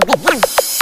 Rádio Verão.